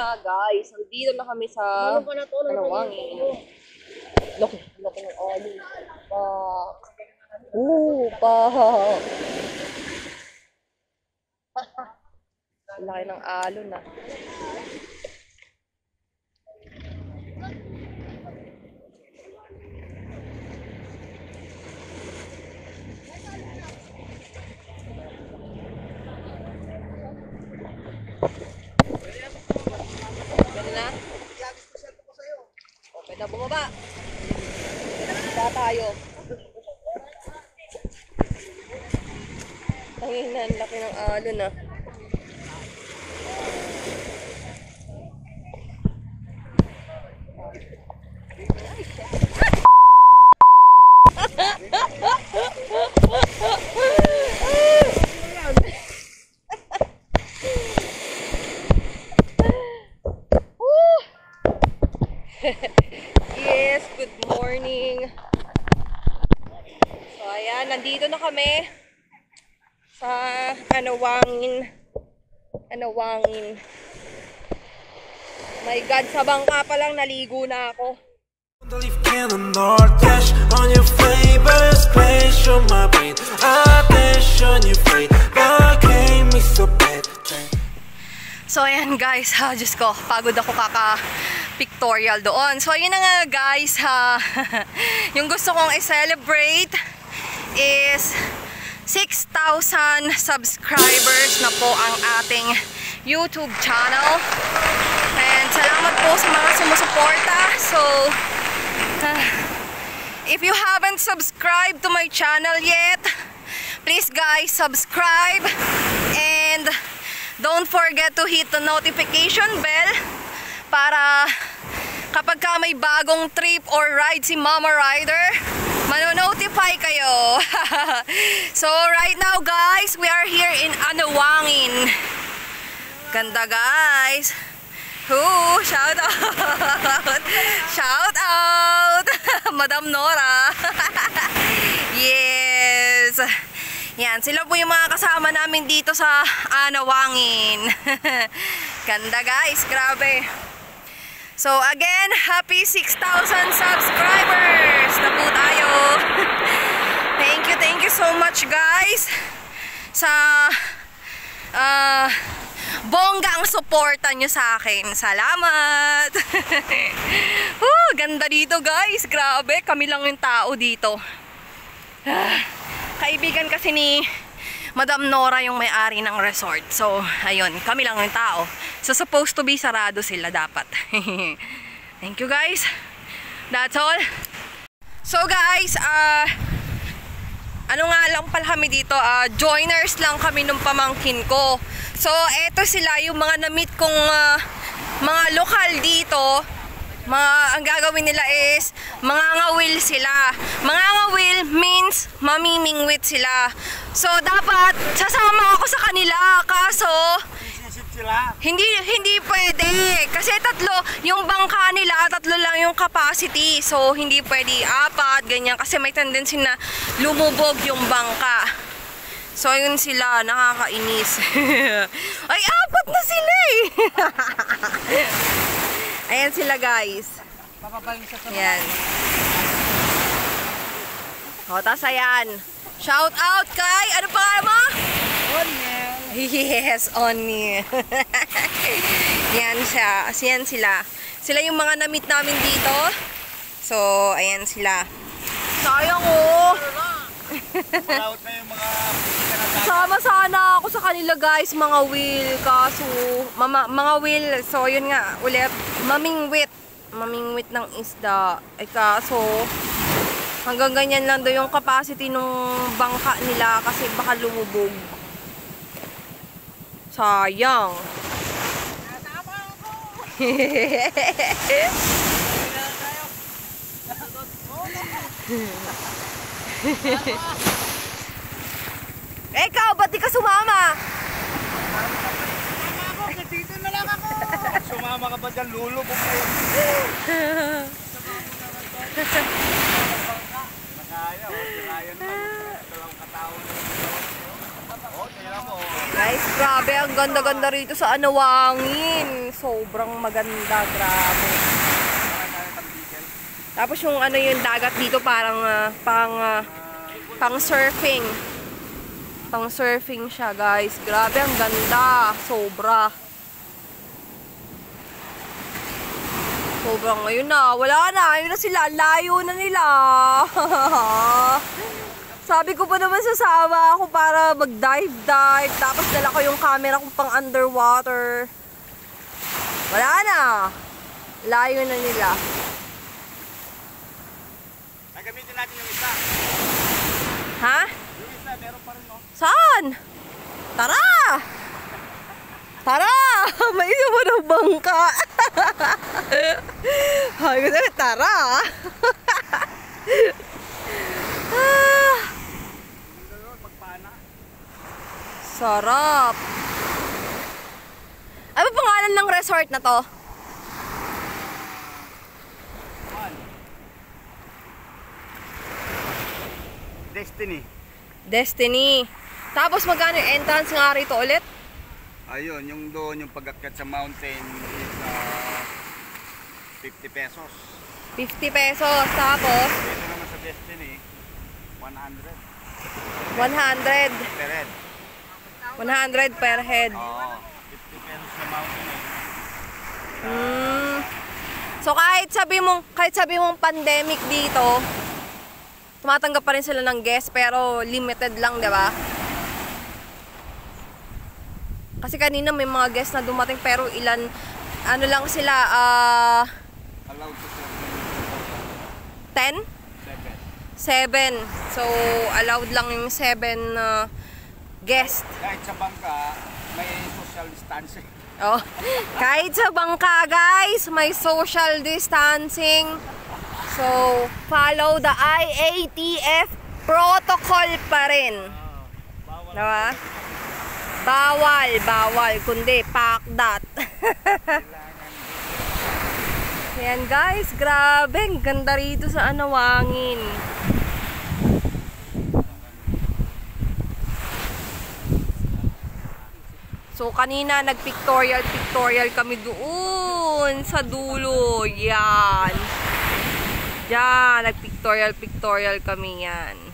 na guys. Nandito na kami sa Kalawangin. Laki, laki ng ali. Pak. Oo, pak. Laki ng alon na. Pwede na? Okay na, bumaba. Bumaba tayo. Tangin na, ang laki ng alon ah. Yes, good morning. So, ayan, nandito na kami sa Anawangin. Anawangin. My God, sa bangka pa lang naligo na ako. So ayan guys, ha, Diyos ko, pagod ako kaka-pictorial doon. So, ayun na nga guys, ha, yung gusto kong i-celebrate is 6,000 subscribers na po ang ating YouTube channel. And salamat po sa mga sumusuporta. So, ah, if you haven't subscribed to my channel yet, please guys, subscribe and don't forget to hit the notification bell para kapag ka may bagong trip or ride si Mama Rider, manonotify kayo. so right now guys, we are here in Anawangin. Ganda guys. Woo, shout out. shout out. Madam Nora. yes. Yan, sila po yung mga kasama namin dito sa Anawangin. Ganda guys, grabe. So again, happy 6,000 subscribers na po tayo. thank you, thank you so much guys sa uh, bonggang suporta nyo sa akin. Salamat! Woo, ganda dito guys, grabe, kami lang yung tao dito. Ah, kaibigan kasi ni Madam Nora yung may-ari ng resort. So, ayun, kami lang yung tao. So, supposed to be sarado sila dapat. Thank you guys. That's all. So guys, ah ano nga lang pala kami dito, ah, joiners lang kami nung pamangkin ko. So, eto sila yung mga na-meet kong ah, mga lokal dito. Mga, ang gagawin nila is, mga ngawil sila. Mga ngawil means mamimingwit sila. So, dapat sasama ako sa kanila. Kaso, hindi hindi pwede. Kasi tatlo yung bangka nila tatlo lang yung capacity. So hindi pwede. Apat ganyan. Kasi may tendency na lumubog yung bangka. So yun sila. Nakakainis. Ay apat na sila eh. Ayan sila guys. Ayan o tas ayan. Shout out kay ano pa mo? Yes, on me. yan siya. Yan sila. Sila yung mga na-meet namin dito. So, ayan sila. Sayang oh. Sama sana ako sa kanila guys, mga wheel. Kaso, mama, mga wheel. So, yun nga, ulit. Mamingwit. Mamingwit ng isda. Ay kaso, hanggang ganyan lang daw yung capacity ng bangka nila kasi baka lumubog. Sayang. eh, ikaw, ba't di ka sumama? Dito na lang ako. Sumama ka ba dyan, lulubog na yun. Nakaya, oh, kaya naman. Dalawang katao na. Guys, grabe. Ang ganda-ganda rito sa Anawangin. Sobrang maganda. Grabe. Tapos yung ano yung dagat dito parang ah, pang ah, pang surfing. Pang surfing siya, guys. Grabe, ang ganda. Sobra. Sobrang ngayon na. Wala na. Ayun na sila. Layo na nila. Sabi ko pa naman sasama ako para mag-dive-dive. Tapos dala ko yung camera ko pang underwater. Wala na. Layo na nila. Nagamitin natin yung isa. Ha? Yung isa, meron pa rin no? Saan? Tara! Tara! May isa mo ng bangka. Ay, sabi, tara! Ah, Doon, magpana. Sarap! Ano pangalan ng resort na to? Destiny. Destiny. Tapos magkano yung entrance nga rito ulit? Ayun, yung doon, yung pag-akyat sa mountain is uh, 50 pesos. 50 pesos. Tapos, Dito naman sa Destiny, 100 100. per head. 100 per head. Oo, 50 pesos sa mountain eh. Mm. So kahit sabi mong kahit sabi mong pandemic dito, tumatanggap pa rin sila ng guest pero limited lang, 'di ba? Kasi kanina may mga guest na dumating pero ilan ano lang sila ah Allowed to serve 10, 7. 7. So allowed lang yung 7 na guest. Kahit sa bangka, may social distancing. Oh, kahit sa bangka guys, may social distancing. So, follow the IATF protocol pa rin. Diba? Bawal, bawal, kundi pakdat. Ayan guys, grabe, ang ganda rito sa Anawangin. So kanina nag-pictorial pictorial kami doon sa dulo. Yan. Yan, nag-pictorial pictorial kami. Yan.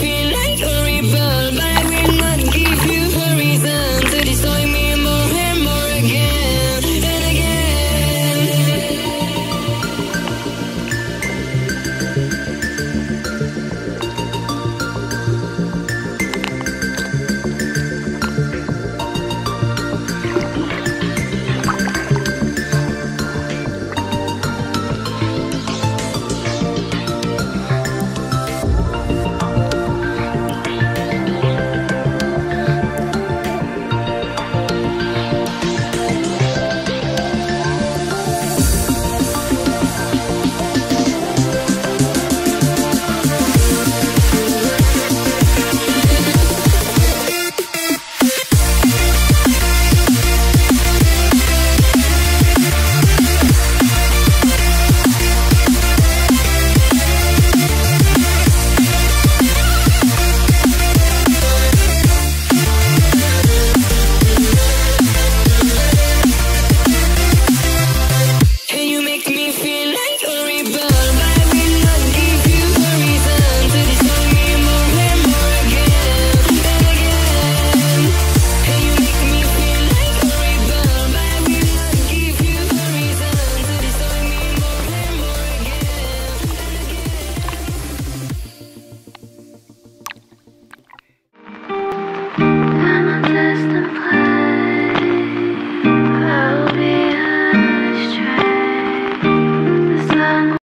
feel